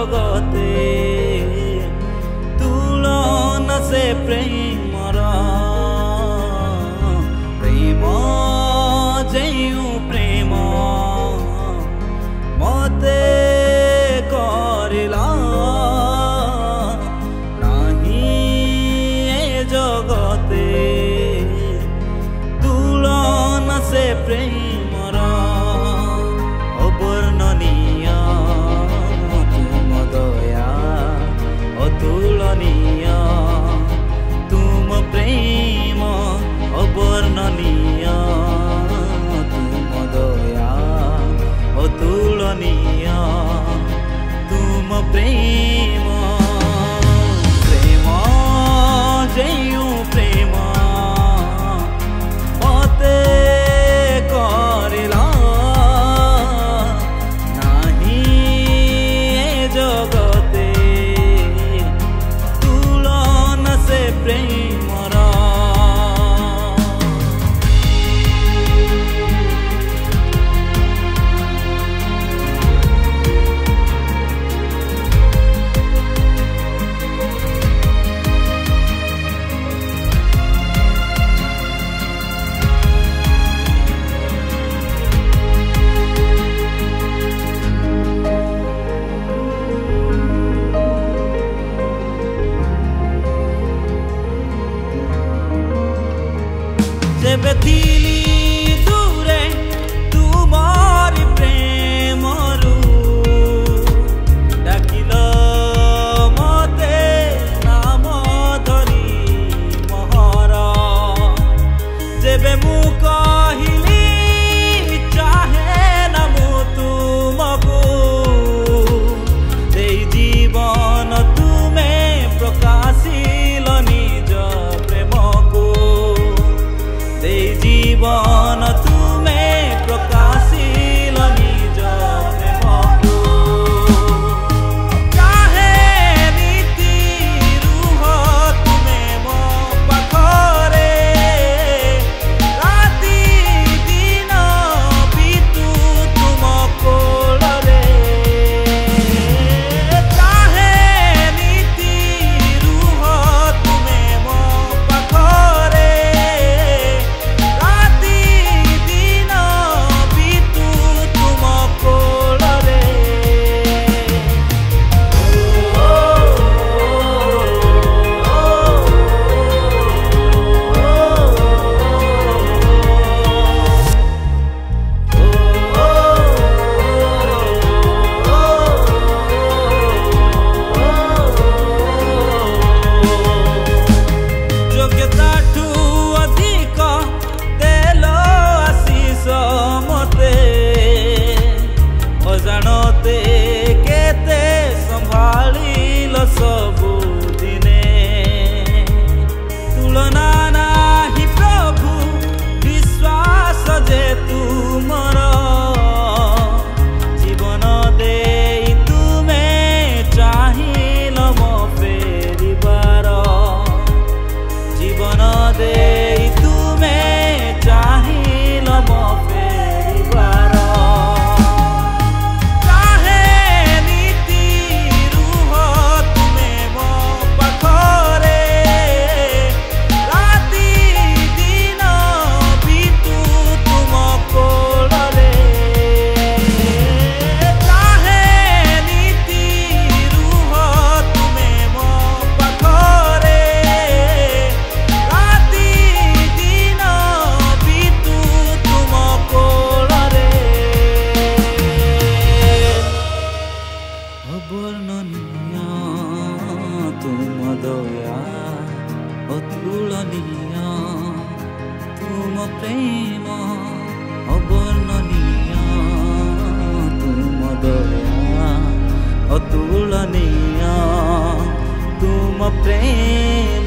জগতে তুলন সে প্রেম অবর্ণনীয় তুম দয়া অতুলনীয় তুম প্রেম